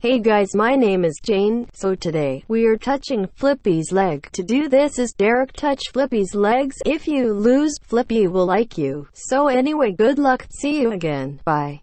Hey guys my name is Jane, so today, we are touching Flippy's leg. To do this is Derek touch Flippy's legs. If you lose, Flippy will like you. So anyway good luck, see you again, bye.